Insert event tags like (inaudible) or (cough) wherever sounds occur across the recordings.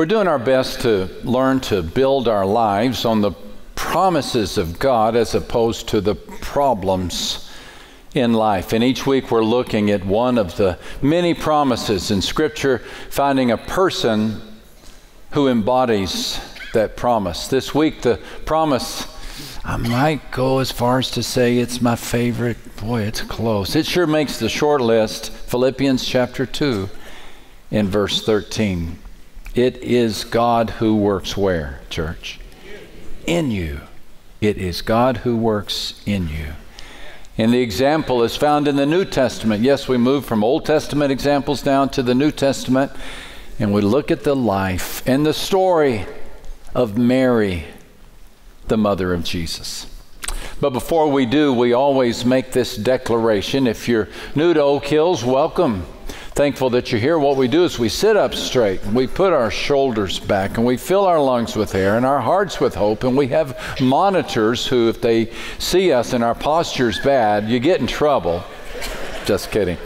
We're doing our best to learn to build our lives on the promises of God as opposed to the problems in life. And each week we're looking at one of the many promises in Scripture, finding a person who embodies that promise. This week, the promise, I might go as far as to say it's my favorite. Boy, it's close. It sure makes the short list. Philippians chapter 2 in verse 13. It is God who works where, church? In you. It is God who works in you. And the example is found in the New Testament. Yes, we move from Old Testament examples down to the New Testament, and we look at the life and the story of Mary, the mother of Jesus. But before we do, we always make this declaration. If you're new to Oak Hills, welcome. Thankful that you're here. What we do is we sit up straight and we put our shoulders back and we fill our lungs with air and our hearts with hope. And we have monitors who, if they see us and our posture's bad, you get in trouble. Just kidding.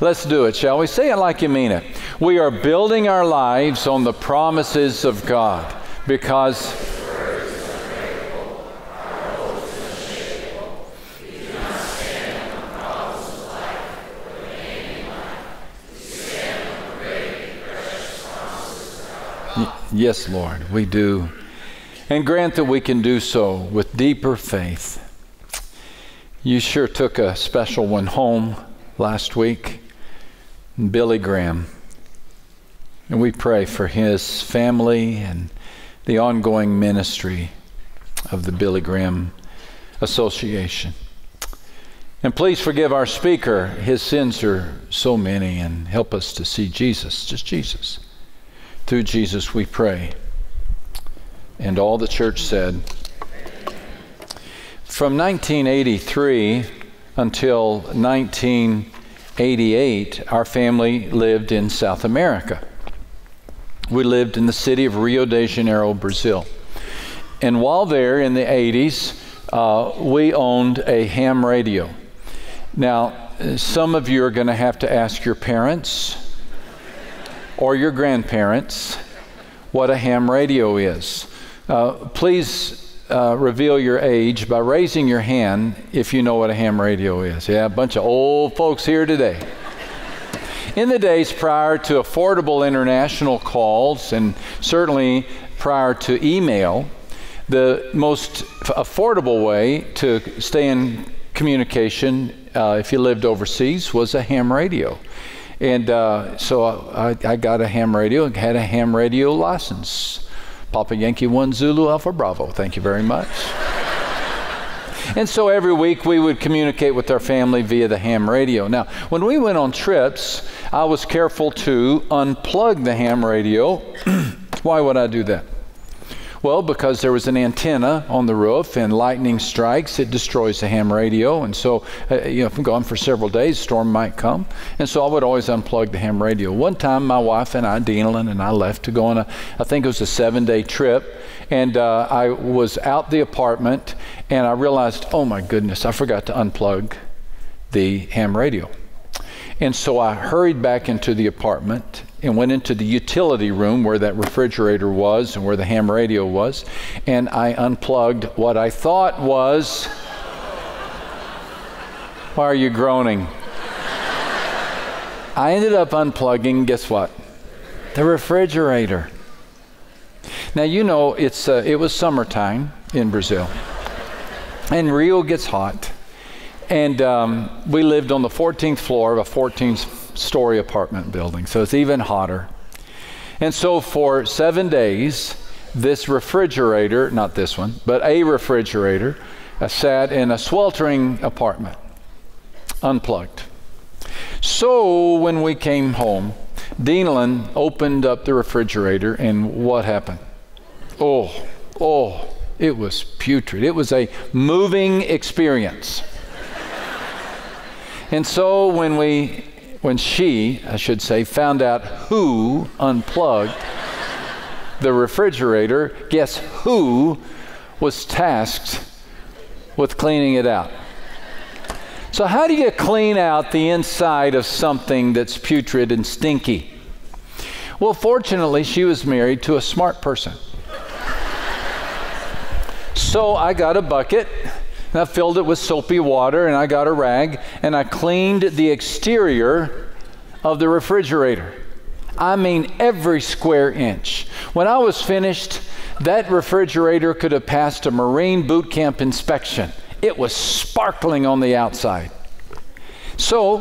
Let's do it, shall we? Say it like you mean it. We are building our lives on the promises of God because Yes, Lord, we do. And grant that we can do so with deeper faith. You sure took a special one home last week, Billy Graham. And we pray for his family and the ongoing ministry of the Billy Graham Association. And please forgive our speaker. His sins are so many, and help us to see Jesus, just Jesus. Through Jesus we pray. And all the church said. From 1983 until 1988, our family lived in South America. We lived in the city of Rio de Janeiro, Brazil. And while there in the 80s, uh, we owned a ham radio. Now, some of you are going to have to ask your parents or your grandparents what a ham radio is. Uh, please uh, reveal your age by raising your hand if you know what a ham radio is. Yeah, a bunch of old folks here today. In the days prior to affordable international calls and certainly prior to email, the most affordable way to stay in communication uh, if you lived overseas was a ham radio. And uh, so I, I, got a ham radio and had a ham radio license. Papa Yankee 1 Zulu Alpha Bravo. Thank you very much. (laughs) and so every week we would communicate with our family via the ham radio. Now, when we went on trips, I was careful to unplug the ham radio. (clears throat) Why would I do that? Well, because there was an antenna on the roof and lightning strikes, it destroys the ham radio. And so, uh, you know, if I'm gone for several days, storm might come. And so I would always unplug the ham radio. One time, my wife and I, Denalyn, and I left to go on a, I think it was a seven day trip. And uh, I was out the apartment and I realized, oh my goodness, I forgot to unplug the ham radio. And so I hurried back into the apartment and went into the utility room where that refrigerator was and where the ham radio was, and I unplugged what I thought was. Why are you groaning? I ended up unplugging, guess what? The refrigerator. Now, you know, it's, uh, it was summertime in Brazil, and Rio gets hot. And um, we lived on the 14th floor of a 14 story apartment building, so it's even hotter. And so for seven days, this refrigerator, not this one, but a refrigerator, uh, sat in a sweltering apartment, unplugged. So when we came home, Denalyn opened up the refrigerator, and what happened? Oh, oh, it was putrid. It was a moving experience. (laughs) And so when we, when she, I should say, found out who unplugged the refrigerator, guess who was tasked with cleaning it out? So, how do you clean out the inside of something that's putrid and stinky? Well, fortunately, she was married to a smart person. so I got a bucket and I filled it with soapy water and I got a rag and I cleaned the exterior of the refrigerator. I mean, every square inch. When I was finished, that refrigerator could have passed a Marine boot camp inspection. It was sparkling on the outside. So,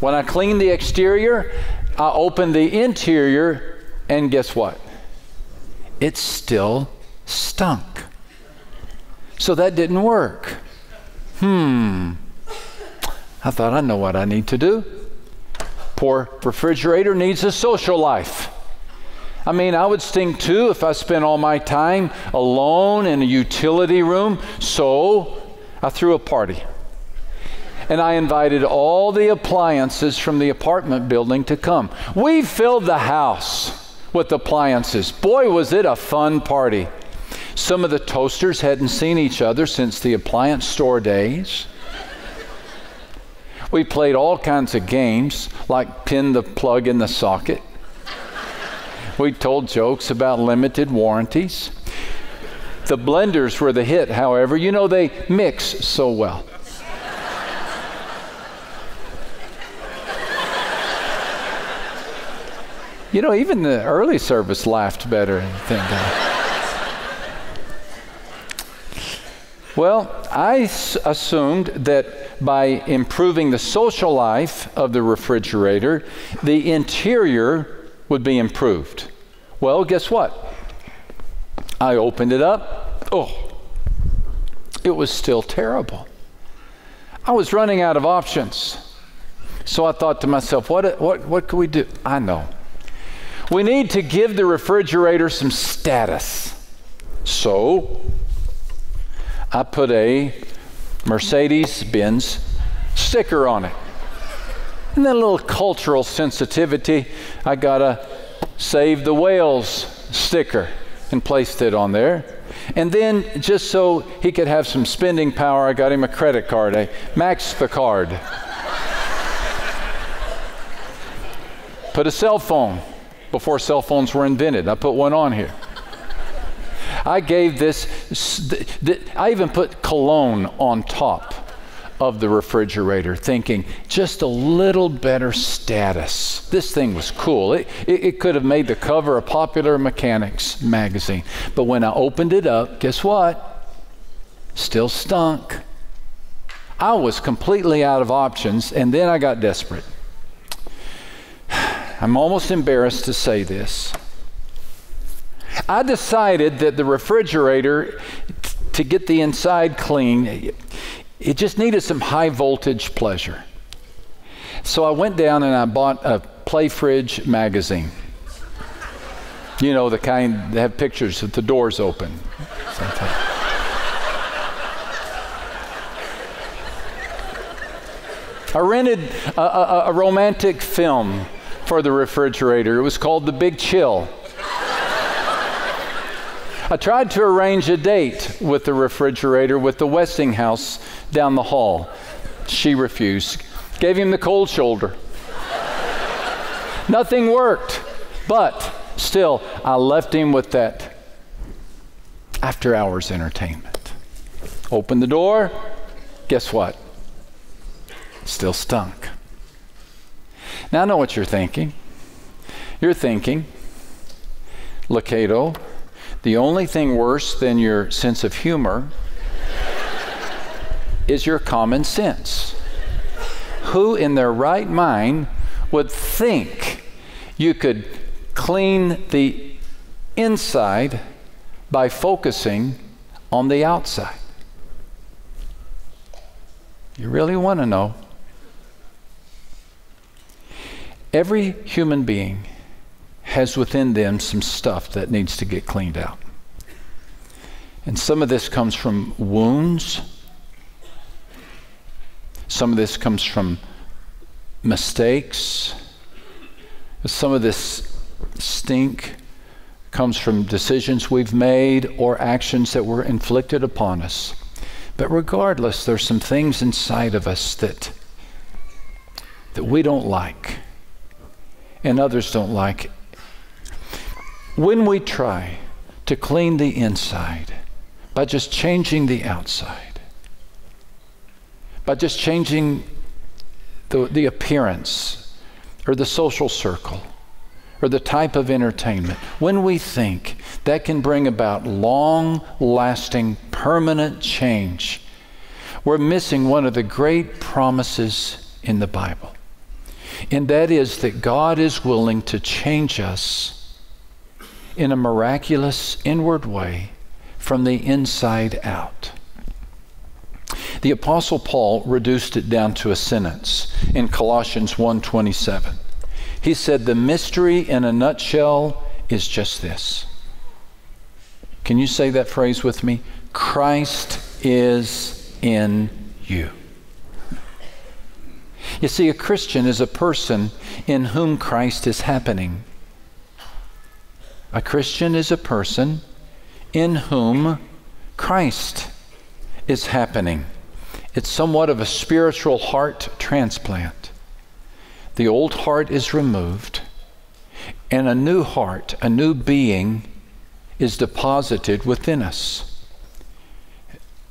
when I cleaned the exterior, I opened the interior, and guess what? It still stunk. So that didn't work. Hmm. I thought I know what I need to do. Poor refrigerator needs a social life. I mean, I would stink too if I spent all my time alone in a utility room. So I threw a party. And I invited all the appliances from the apartment building to come. We filled the house with appliances. Boy, was it a fun party. Some of the toasters hadn't seen each other since the appliance store days. We played all kinds of games, like pin the plug in the socket. We told jokes about limited warranties. The blenders were the hit, however. You know, they mix so well. you know, even the early service laughed better than that. Well, I s- assumed that by improving the social life of the refrigerator, the interior would be improved. Well, guess what? I opened it up. Oh, it was still terrible. I was running out of options. So I thought to myself, what, what, what can we do? I know. We need to give the refrigerator some status. So I put a Mercedes Benz sticker on it. And then a little cultural sensitivity, I got a Save the Whales sticker and placed it on there. And then, just so he could have some spending power, I got him a credit card, a Max the card. put a cell phone before cell phones were invented. I put one on here. I gave this, I even put cologne on top of the refrigerator, thinking just a little better status. This thing was cool. It, it, it, could have made the cover of Popular Mechanics magazine. But when I opened it up, guess what? Still stunk. I was completely out of options, and then I got desperate. (sighs) I'm almost embarrassed to say this. I decided that the refrigerator, to get the inside clean, it just needed some high voltage pleasure. So I went down and I bought a Play Fridge magazine. You know, the kind that have pictures with the doors open. I rented a, a, a romantic film for the refrigerator. It was called The Big Chill. I tried to arrange a date with the refrigerator with the Westinghouse down the hall. She refused. Gave him the cold shoulder. Nothing worked. But still, I left him with that after hours entertainment. Opened the door. Guess what? Still stunk. Now I know what you're thinking. You're thinking, Lucado, the only thing worse than your sense of humor is your common sense. Who in their right mind would think you could clean the inside by focusing on the outside? You really want to know? Every human being has within them some stuff that needs to get cleaned out. And some of this comes from wounds. Some of this comes from mistakes. Some of this stink comes from decisions we've made or actions that were inflicted upon us. But regardless, there's some things inside of us that that we don't like and others don't like when we try to clean the inside by just changing the outside, by just changing the, the appearance or the social circle or the type of entertainment, when we think that can bring about long lasting, permanent change, we're missing one of the great promises in the Bible. And that is that God is willing to change us in a miraculous inward way from the inside out. The apostle Paul reduced it down to a sentence in Colossians 1:27. He said the mystery in a nutshell is just this. Can you say that phrase with me? Christ is in you. You see, a Christian is a person in whom Christ is happening. A Christian is a person in whom Christ is happening. It's somewhat of a spiritual heart transplant. The old heart is removed, and a new heart, a new being, is deposited within us.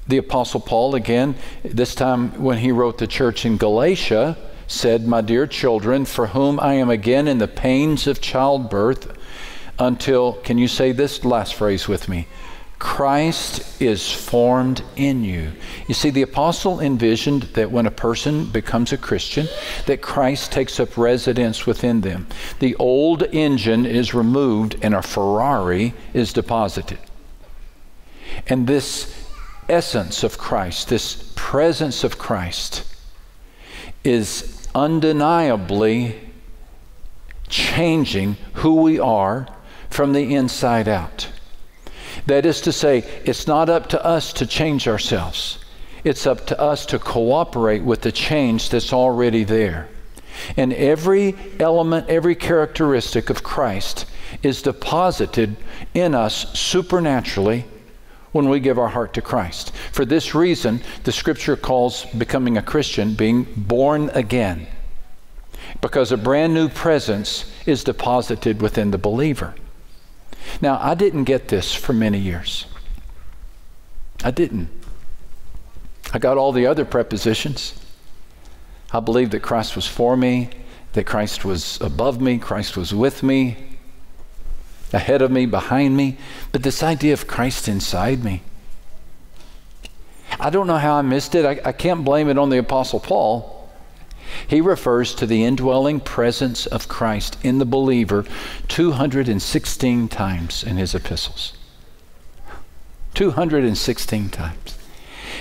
The Apostle Paul, again, this time when he wrote the church in Galatia, said, My dear children, for whom I am again in the pains of childbirth, until, can you say this last phrase with me? Christ is formed in you. You see, the apostle envisioned that when a person becomes a Christian, that Christ takes up residence within them. The old engine is removed and a Ferrari is deposited. And this essence of Christ, this presence of Christ, is undeniably changing who we are from the inside out. That is to say, it's not up to us to change ourselves. It's up to us to cooperate with the change that's already there. And every element, every characteristic of Christ is deposited in us supernaturally when we give our heart to Christ. For this reason, the scripture calls becoming a Christian being born again, because a brand new presence is deposited within the believer. Now, I didn't get this for many years. I didn't. I got all the other prepositions. I believed that Christ was for me, that Christ was above me, Christ was with me, ahead of me, behind me. But this idea of Christ inside me, I don't know how I missed it. I, I can't blame it on the Apostle Paul. He refers to the indwelling presence of Christ in the believer 216 times in his epistles. 216 times.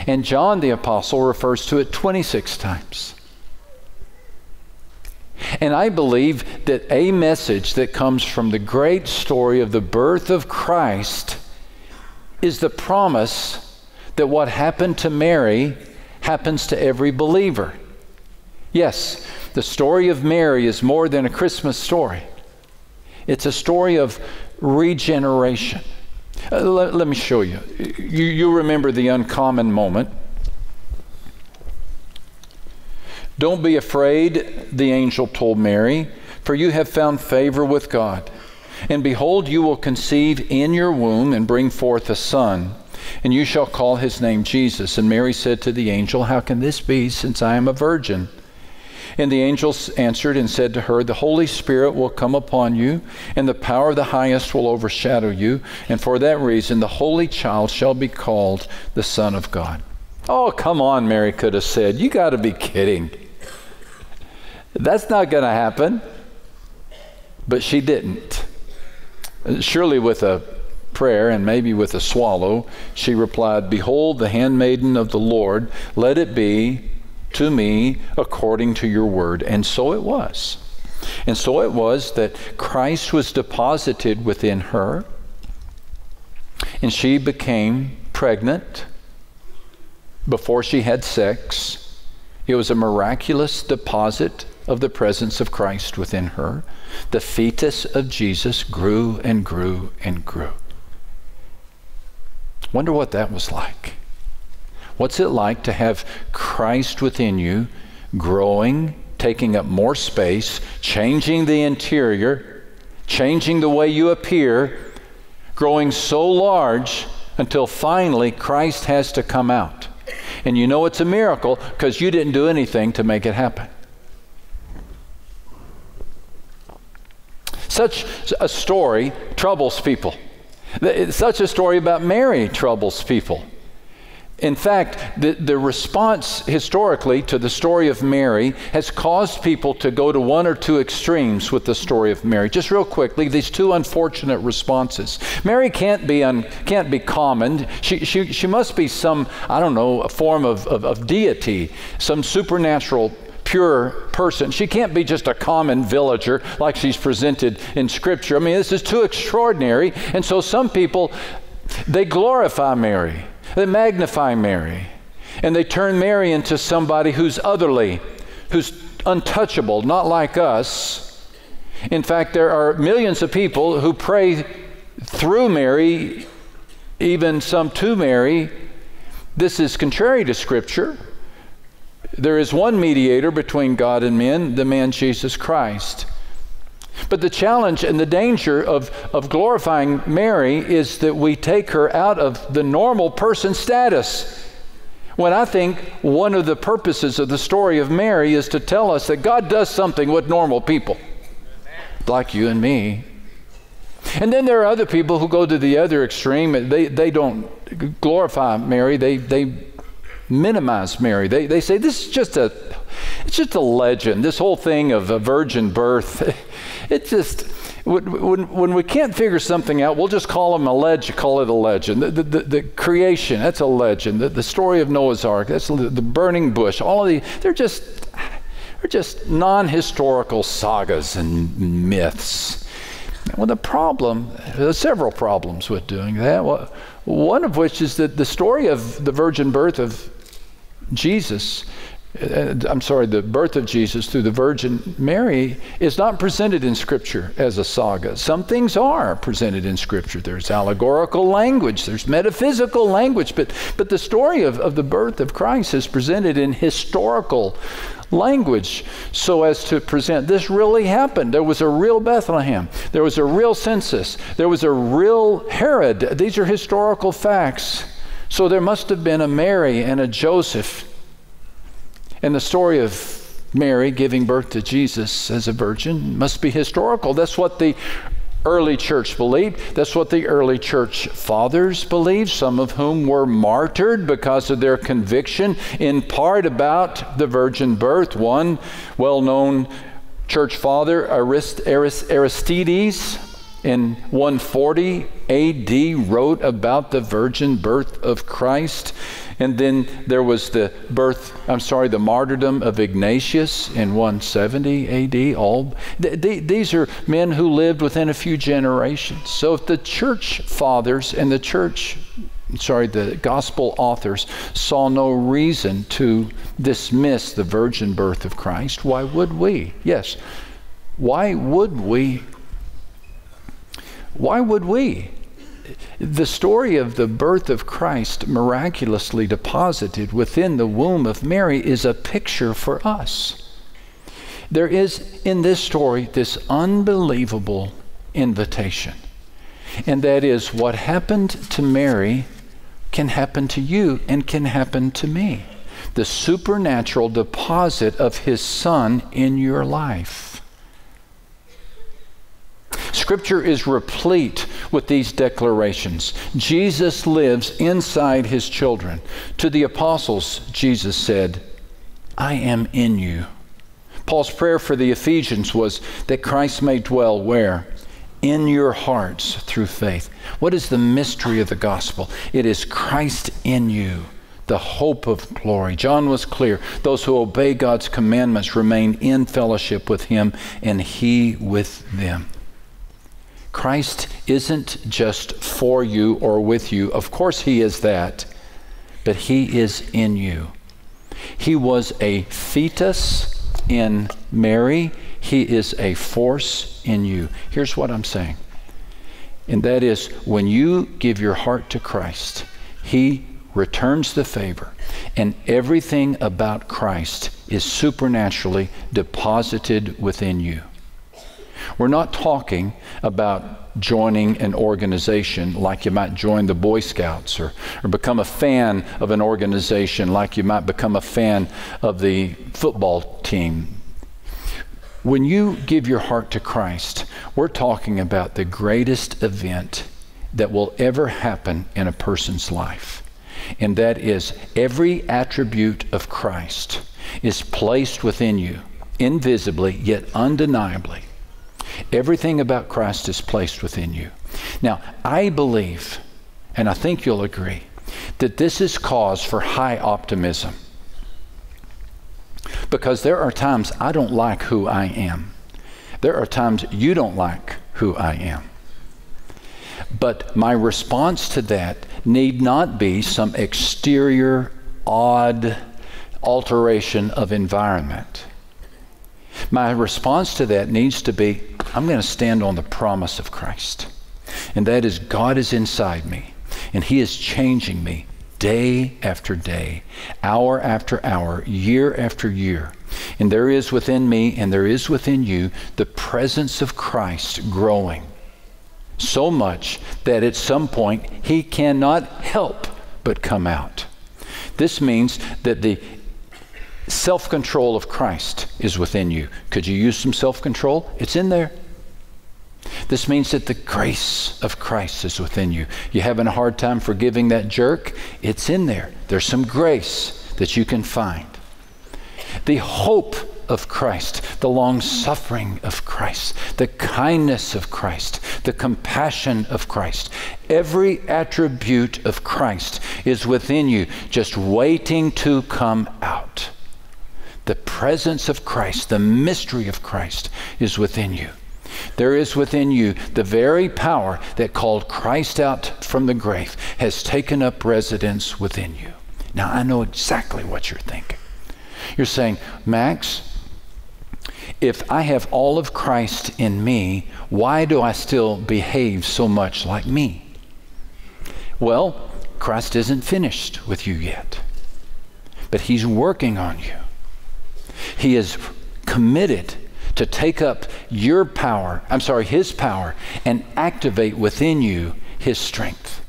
And John the Apostle refers to it 26 times. And I believe that a message that comes from the great story of the birth of Christ is the promise that what happened to Mary happens to every believer. Yes, the story of Mary is more than a Christmas story, it's a story of regeneration. Uh, let, let, me show you. you. You remember the uncommon moment. Don't be afraid, the angel told Mary, for you have found favor with God. And behold, you will conceive in your womb and bring forth a son, and you shall call his name Jesus. And Mary said to the angel, How can this be, since I am a virgin? And the angels answered and said to her, The Holy Spirit will come upon you, and the power of the highest will overshadow you. And for that reason, the Holy Child shall be called the Son of God. Oh, come on, Mary could have said. You got to be kidding. That's not going to happen. But she didn't. Surely, with a prayer and maybe with a swallow, she replied, Behold, the handmaiden of the Lord, let it be to me according to your word. And so it was. And so it was that Christ was deposited within her, and she became pregnant before she had sex. It was a miraculous deposit of the presence of Christ within her. The fetus of Jesus grew and grew and grew. Wonder what that was like. What's it like to have Christ within you, growing, taking up more space, changing the interior, changing the way you appear, growing so large until finally Christ has to come out. And you know it's a miracle because you didn't do anything to make it happen. Such a story troubles people. Such a story about Mary troubles people. In fact, the, the response historically to the story of Mary has caused people to go to one or two extremes with the story of Mary. Just real quickly, these two unfortunate responses. Mary can't be, un, can't be common. She, she, she must be some, I don't know, a form of, of, of deity, some supernatural pure person. She can't be just a common villager like she's presented in Scripture. I mean, this is too extraordinary. And so some people, they glorify Mary. They magnify Mary and they turn Mary into somebody who's otherly, who's untouchable, not like us. In fact, there are millions of people who pray through Mary, even some to Mary. This is contrary to Scripture. There is one mediator between God and men, the man Jesus Christ. But the challenge and the danger of, of glorifying Mary is that we take her out of the normal person status. When I think one of the purposes of the story of Mary is to tell us that God does something with normal people, like you and me. And then there are other people who go to the other extreme. They, they don't glorify Mary, they, they minimize Mary. They, they say this is just a, it's just a legend. This whole thing of a virgin birth. (laughs) It just, when, when we can't figure something out, we'll just call them a legend, call it a legend. The, the, the creation, that's a legend. The, the, story of Noah's Ark, that's the burning bush. All of the, they're just, they're just non-historical sagas and myths. Well, the problem, there's several problems with doing that. Well, one of which is that the story of the virgin birth of Jesus I'm sorry, the birth of Jesus through the Virgin Mary is not presented in Scripture as a saga. Some things are presented in Scripture. There's allegorical language, there's metaphysical language, but, but the story of, of the birth of Christ is presented in historical language so as to present this really happened. There was a real Bethlehem, there was a real census, there was a real Herod. These are historical facts. So there must have been a Mary and a Joseph and the story of Mary giving birth to Jesus as a virgin must be historical. That's what the early church believed. That's what the early church fathers believed, some of whom were martyred because of their conviction, in part about the virgin birth. One well known church father, Arist- Arist- Aristides, in 140 AD, wrote about the virgin birth of Christ. And then there was the birth, I'm sorry, the martyrdom of Ignatius in 170 AD. All th- th- these are men who lived within a few generations. So if the church fathers and the church sorry, the gospel authors saw no reason to dismiss the virgin birth of Christ, why would we? Yes. Why would we? Why would we? The story of the birth of Christ miraculously deposited within the womb of Mary is a picture for us. There is in this story this unbelievable invitation. And that is what happened to Mary can happen to you and can happen to me. The supernatural deposit of his son in your life. Scripture is replete with these declarations. Jesus lives inside his children. To the apostles, Jesus said, I am in you. Paul's prayer for the Ephesians was that Christ may dwell where? In your hearts through faith. What is the mystery of the gospel? It is Christ in you the hope of glory. John was clear. Those who obey God's commandments remain in fellowship with Him, and He with them. Christ isn't just for you or with you. Of course, He is that, but He is in you. He was a fetus in Mary, He is a force in you. Here's what I'm saying, and that is when you give your heart to Christ, He returns the favor, and everything about Christ is supernaturally deposited within you. We're not talking about joining an organization like you might join the Boy Scouts or, or become a fan of an organization like you might become a fan of the football team. When you give your heart to Christ, we're talking about the greatest event that will ever happen in a person's life. And that is every attribute of Christ is placed within you, invisibly yet undeniably. Everything about Christ is placed within you. Now, I believe, and I think you'll agree, that this is cause for high optimism. Because there are times I don't like who I am. There are times you don't like who I am. But my response to that need not be some exterior, odd alteration of environment. My response to that needs to be I'm going to stand on the promise of Christ. And that is God is inside me, and He is changing me day after day, hour after hour, year after year. And there is within me and there is within you the presence of Christ growing so much that at some point he cannot help but come out. This means that the self control of Christ is within you. Could you use some self control? It's in there. This means that the grace of Christ is within you. You having a hard time forgiving that jerk? It's in there. There's some grace that you can find. The hope of Christ, the long suffering of Christ, the kindness of Christ, the compassion of Christ. Every attribute of Christ is within you, just waiting to come out. The presence of Christ, the mystery of Christ is within you. There is within you the very power that called Christ out from the grave has taken up residence within you. Now, I know exactly what you're thinking. You're saying, Max, if I have all of Christ in me, why do I still behave so much like me? Well, Christ isn't finished with you yet, but He's working on you. He is committed to take up your power, I'm sorry, His power, and activate within you His strength.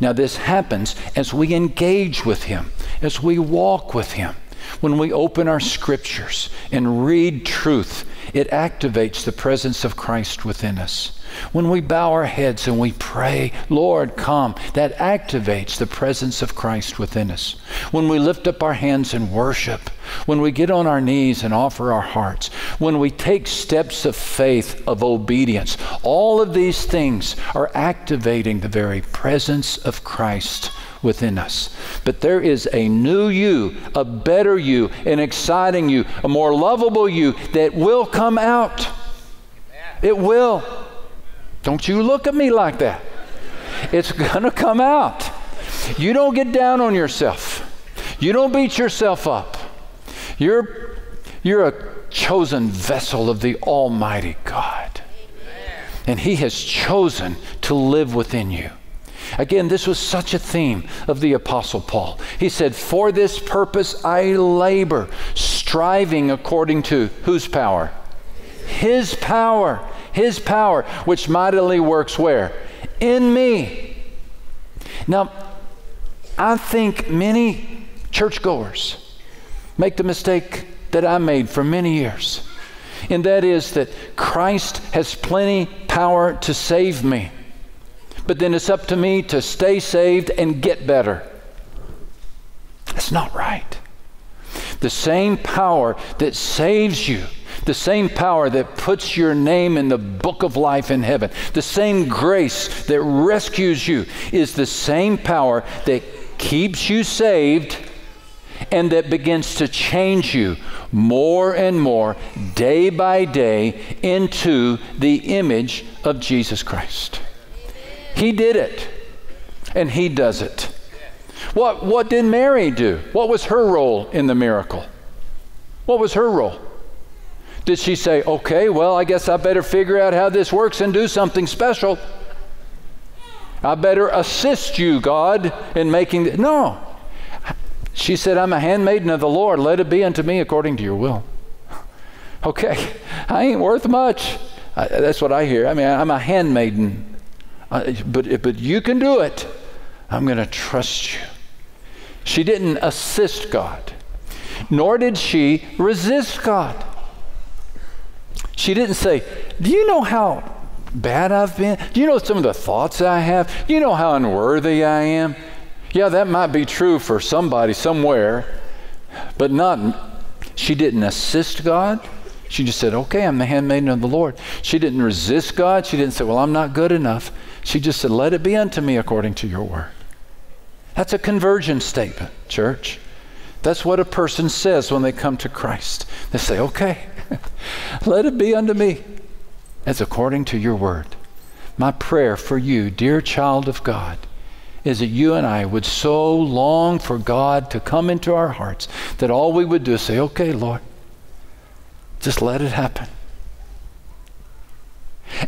Now, this happens as we engage with Him, as we walk with Him. When we open our scriptures and read truth, it activates the presence of Christ within us. When we bow our heads and we pray, Lord, come, that activates the presence of Christ within us. When we lift up our hands and worship, when we get on our knees and offer our hearts, when we take steps of faith, of obedience, all of these things are activating the very presence of Christ within us. But there is a new you, a better you, an exciting you, a more lovable you that will come out. It will. Don't you look at me like that. It's going to come out. You don't get down on yourself. You don't beat yourself up. You're, you're a chosen vessel of the Almighty God. And He has chosen to live within you. Again, this was such a theme of the Apostle Paul. He said, For this purpose I labor, striving according to whose power? His power. His power, which mightily works where? In me. Now, I think many churchgoers make the mistake that I made for many years. And that is that Christ has plenty power to save me but then it's up to me to stay saved and get better. That's not right. The same power that saves you, the same power that puts your name in the book of life in heaven, the same grace that rescues you is the same power that keeps you saved and that begins to change you more and more, day by day, into the image of Jesus Christ. He did it, and He does it. What, what did Mary do? What was her role in the miracle? What was her role? Did she say, okay, well, I guess I better figure out how this works and do something special? I better assist you, God, in making. Th-. No. She said, I'm a handmaiden of the Lord. Let it be unto me according to your will. (laughs) Okay, I ain't worth much. I, that's what I hear. I mean, I'm a handmaiden, uh, but, but you can do it. I'm going to trust you. She didn't assist God, nor did she resist God. She didn't say, Do you know how bad I've been? Do you know some of the thoughts I have? Do you know how unworthy I am? Yeah, that might be true for somebody somewhere, but not. She didn't assist God. She just said, Okay, I'm the handmaiden of the Lord. She didn't resist God. She didn't say, Well, I'm not good enough. She just said, Let it be unto me according to your word. That's a conversion statement, church. That's what a person says when they come to Christ. They say, Okay, (laughs) let it be unto me as according to your word. My prayer for you, dear child of God, is that you and I would so long for God to come into our hearts that all we would do is say, Okay, Lord, just let it happen.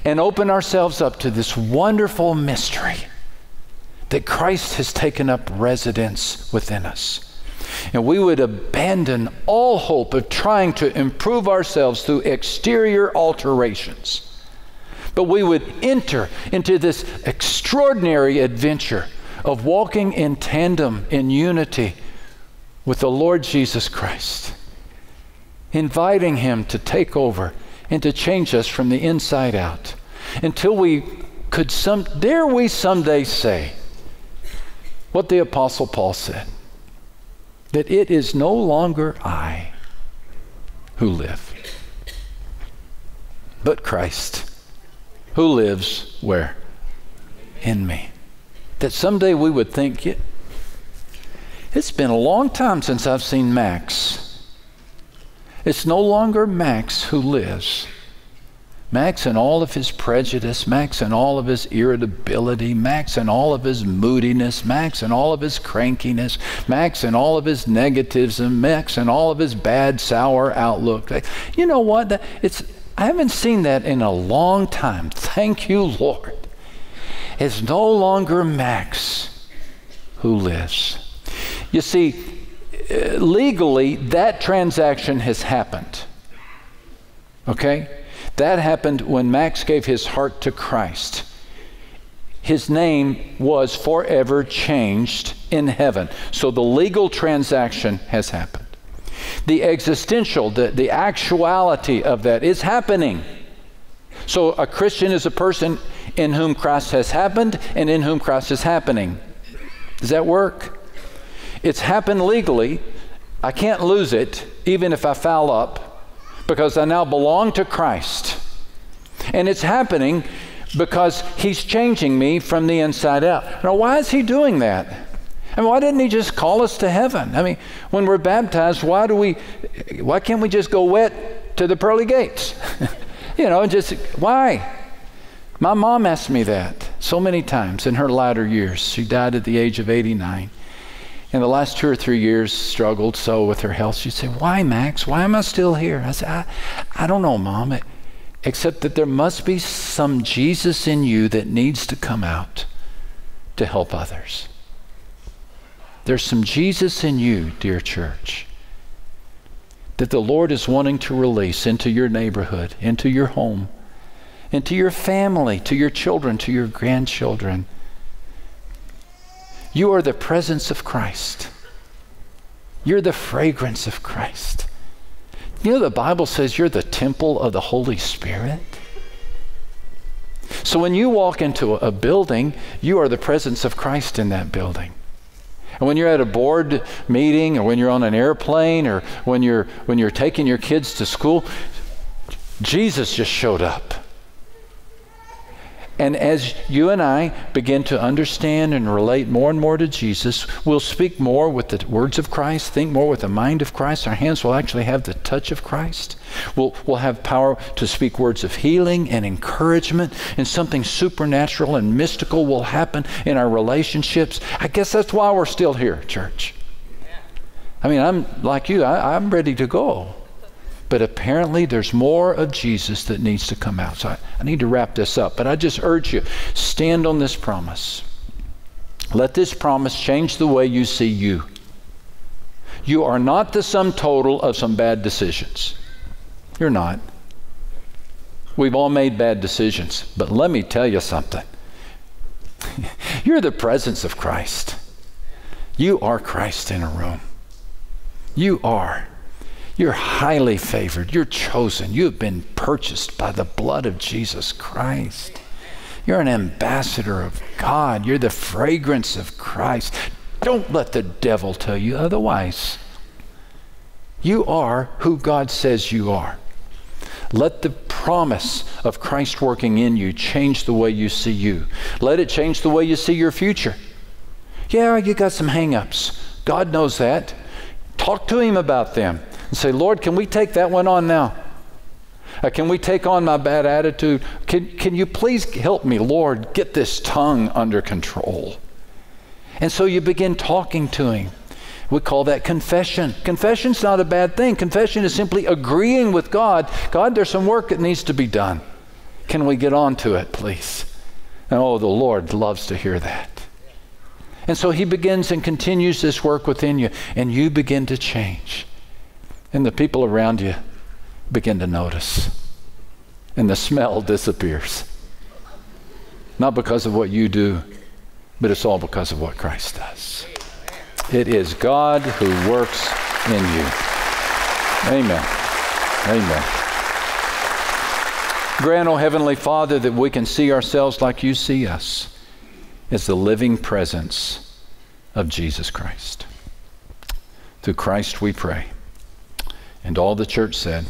And open ourselves up to this wonderful mystery that Christ has taken up residence within us. And we would abandon all hope of trying to improve ourselves through exterior alterations. But we would enter into this extraordinary adventure of walking in tandem, in unity with the Lord Jesus Christ, inviting Him to take over and to change us from the inside out until we could some dare we someday say what the apostle Paul said that it is no longer I who live but Christ who lives where in me that someday we would think it it's been a long time since I've seen Max it's no longer Max who lives. Max and all of his prejudice, Max and all of his irritability, Max and all of his moodiness, Max and all of his crankiness, Max and all of his negativism, Max and all of his bad, sour outlook. You know what? It's, I haven't seen that in a long time. Thank you, Lord. It's no longer Max who lives. You see, eh, legally, that transaction has happened. Okay? That happened when Max gave his heart to Christ. His name was forever changed in heaven. So the legal transaction has happened. The existential, the, the actuality of that is happening. So a Christian is a person in whom Christ has happened and in whom Christ is happening. Does that work? It's happened legally. I can't lose it, even if I foul up, because I now belong to Christ. And it's happening because He's changing me from the inside out. Now, why is He doing that? Mean, why didn't He just call us to heaven? I mean, when we're baptized, why do we? Why can't we just go wet to the pearly gates? (laughs) you know, just why? My mom asked me that so many times in her latter years. She died at the age of 89 in the last two or three years struggled so with her health. She'd say, Why, Max? Why am I still here? I said, I, I don't know, Mom, it, except that there must be some Jesus in you that needs to come out to help others. There's some Jesus in you, dear church, that the Lord is wanting to release into your neighborhood, into your home, into your family, to your children, to your grandchildren. You are the presence of Christ. You're the fragrance of Christ. You know, the Bible says you're the temple of the Holy Spirit. So when you walk into a building, you are the presence of Christ in that building. And when you're at a board meeting or when you're on an airplane or when you're when you're taking your kids to school, Jesus just showed up. And as you and I begin to understand and relate more and more to Jesus, we'll speak more with the words of Christ, think more with the mind of Christ. Our hands will actually have the touch of Christ. We'll, we'll have power to speak words of healing and encouragement, and something supernatural and mystical will happen in our relationships. I guess that's why we're still here, church. I mean, I'm like you, I, I'm ready to go. But apparently, there's more of Jesus that needs to come out. So I, I need to wrap this up. But I just urge you stand on this promise. Let this promise change the way you see you. You are not the sum total of some bad decisions. You're not. We've all made bad decisions. But let me tell you something (laughs) you're the presence of Christ. You are Christ in a room. You are. You're highly favored. You're chosen. You have been purchased by the blood of Jesus Christ. You're an ambassador of God. You're the fragrance of Christ. Don't let the devil tell you otherwise. You are who God says you are. Let the promise of Christ working in you change the way you see you. Let it change the way you see your future. Yeah, you got some hangups. God knows that. Talk to Him about them and say, Lord, can we take that one on now? Uh, can we take on my bad attitude? Can, can you please help me, Lord, get this tongue under control? And so you begin talking to Him. We call that confession. Confession's not a bad thing. Confession is simply agreeing with God. God, there's some work that needs to be done. Can we get on to it, please? And oh, the Lord loves to hear that. And so he begins and continues this work within you, and you begin to change. And the people around you begin to notice. And the smell disappears. Not because of what you do, but it's all because of what Christ does. It is God who works in you. Amen. Amen. Grant, O oh Heavenly Father, that we can see ourselves like you see us as the living presence of Jesus Christ. Through Christ we pray. And all the church said,